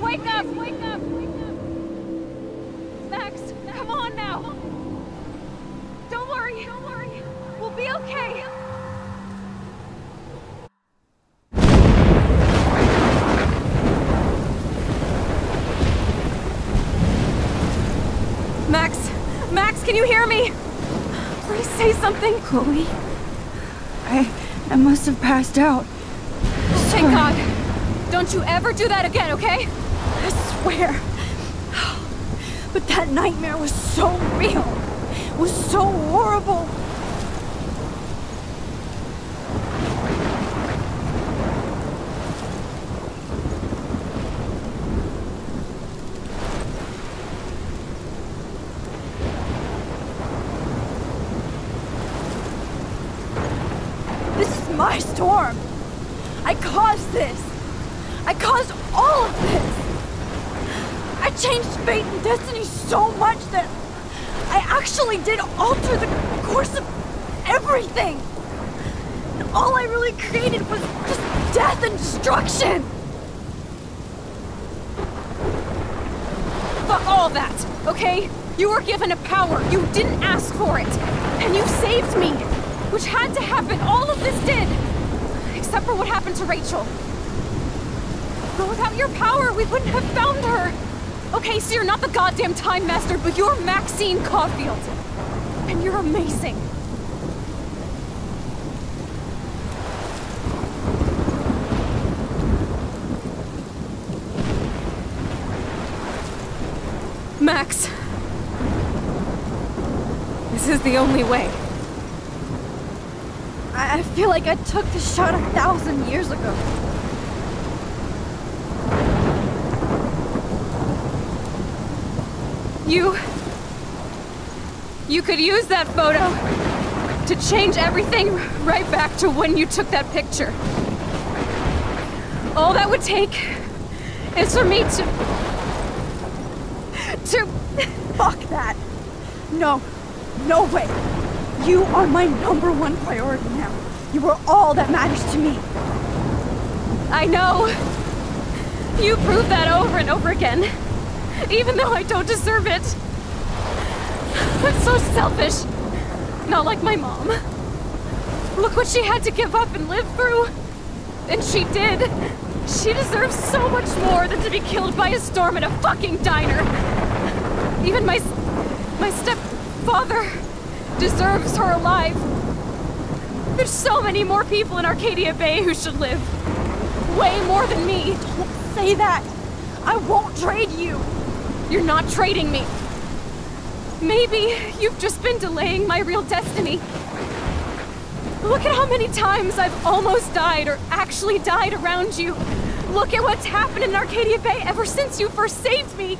wake up! Wake up! Wake up! Max, come on now! Don't worry, don't worry. We'll be okay. Max! Max, can you hear me? Please say something. Chloe? I... I must have passed out. Thank God. Don't you ever do that again, okay? Swear. But that nightmare was so real. It Was so horrible. This is my storm. I caused this. I caused all of this. I changed fate and destiny so much that I actually did alter the course of everything. And all I really created was just death and destruction. Fuck all that, okay? You were given a power. You didn't ask for it. And you saved me. Which had to happen. All of this did. Except for what happened to Rachel. But without your power, we wouldn't have found her. Okay, so you're not the goddamn Time Master, but you're Maxine Caulfield. And you're amazing. Max. This is the only way. I, I feel like I took the shot a thousand years ago. You. You could use that photo to change everything right back to when you took that picture. All that would take is for me to. to. Fuck that. No. No way. You are my number one priority now. You are all that matters to me. I know. You prove that over and over again. Even though I don't deserve it. I'm so selfish. Not like my mom. Look what she had to give up and live through. And she did. She deserves so much more than to be killed by a storm in a fucking diner. Even my my stepfather deserves her alive. There's so many more people in Arcadia Bay who should live. Way more than me. Don't say that. I won't trade. You're not trading me. Maybe you've just been delaying my real destiny. Look at how many times I've almost died or actually died around you. Look at what's happened in Arcadia Bay ever since you first saved me.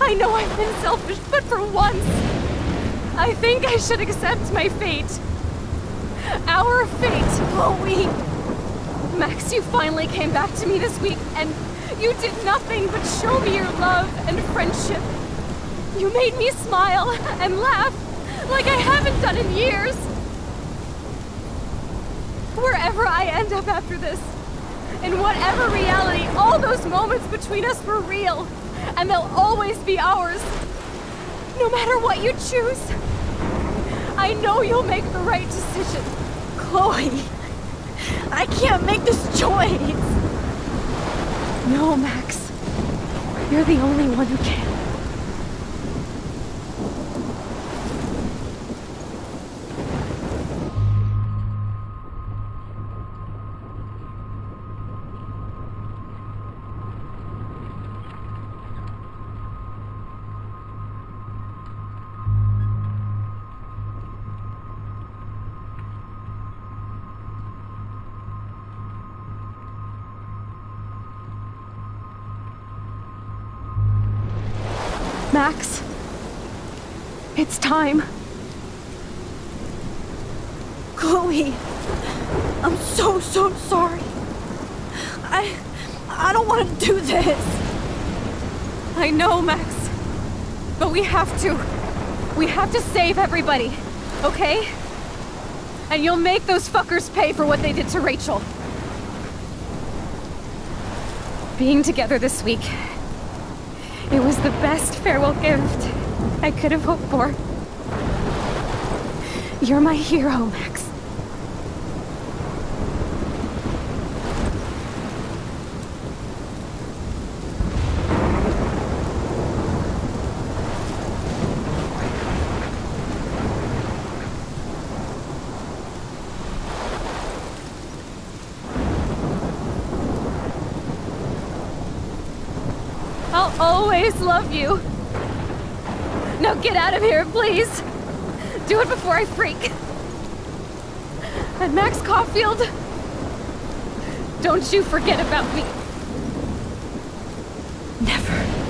I know I've been selfish, but for once, I think I should accept my fate. Our fate, Chloe. Max, you finally came back to me this week, and you did nothing but show me your love and friendship. You made me smile and laugh like I haven't done in years. Wherever I end up after this, in whatever reality, all those moments between us were real, and they'll always be ours. No matter what you choose, I know you'll make the right decision. Chloe, I can't make this choice. No, Max. You're the only one who can. Max. It's time. Chloe, I'm so, so sorry. I. I don't want to do this. I know, Max. But we have to. We have to save everybody, okay? And you'll make those fuckers pay for what they did to Rachel. being together this week. It was the best farewell gift I could have hoped for. You're my hero, Max. Always love you. Now get out of here, please. Do it before I freak. And Max Caulfield, don't you forget about me. Never.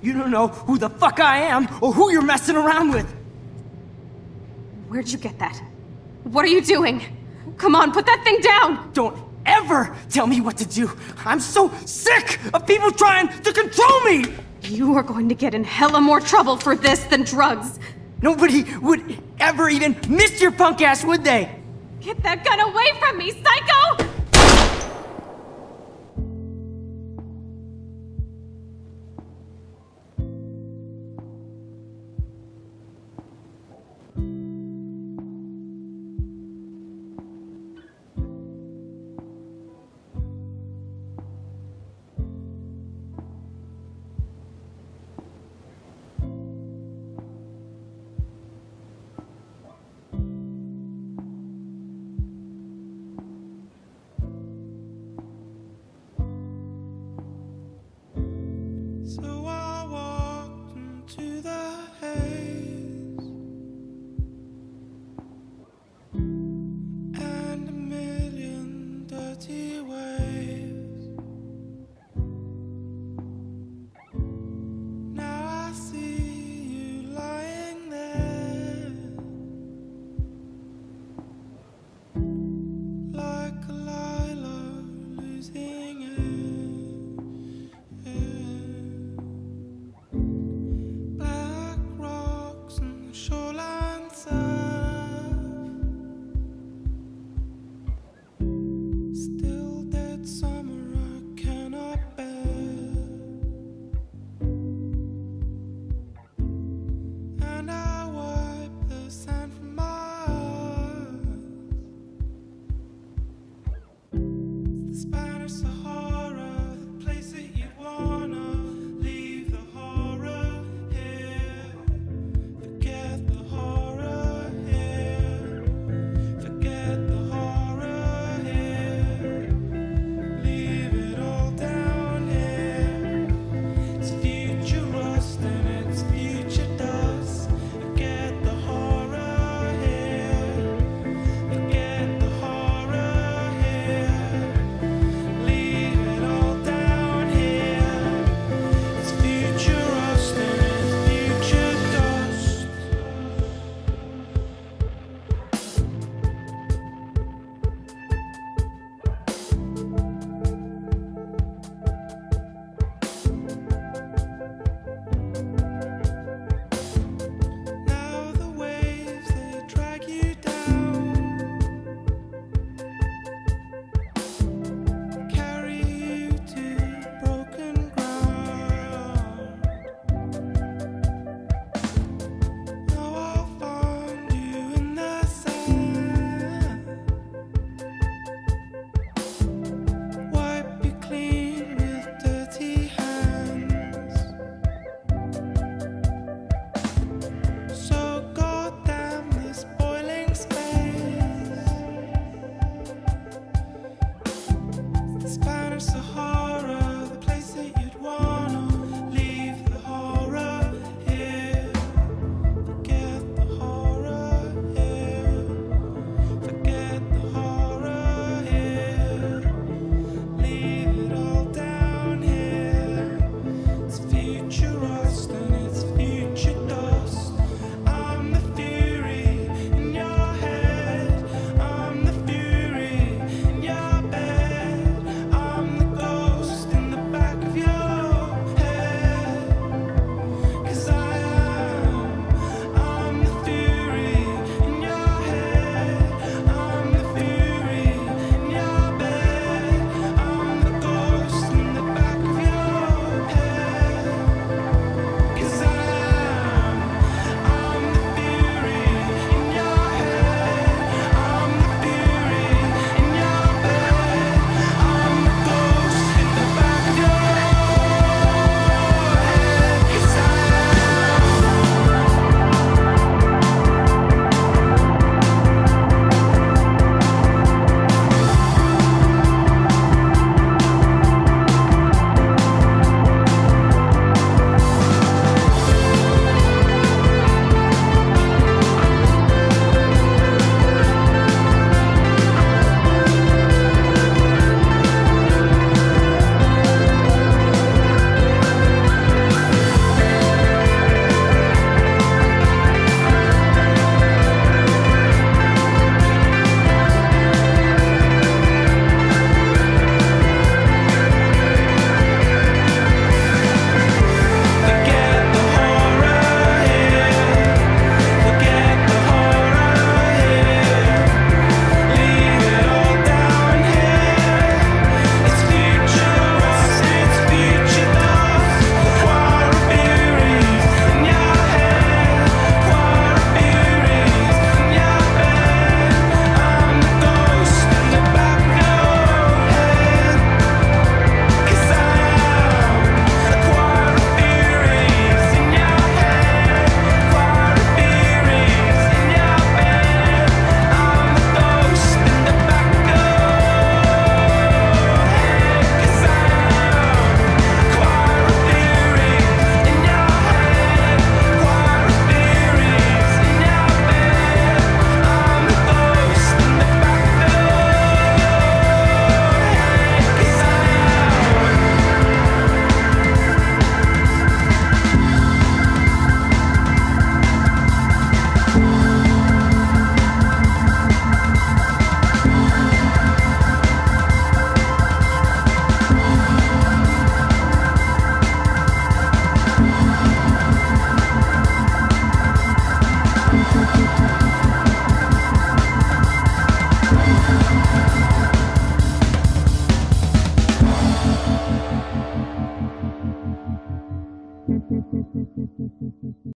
You don't know who the fuck I am or who you're messing around with. Where'd you get that? What are you doing? Come on, put that thing down! Don't ever tell me what to do. I'm so sick of people trying to control me. You are going to get in hella more trouble for this than drugs. Nobody would ever even miss your punk ass, would they? Get that gun away from me, psycho!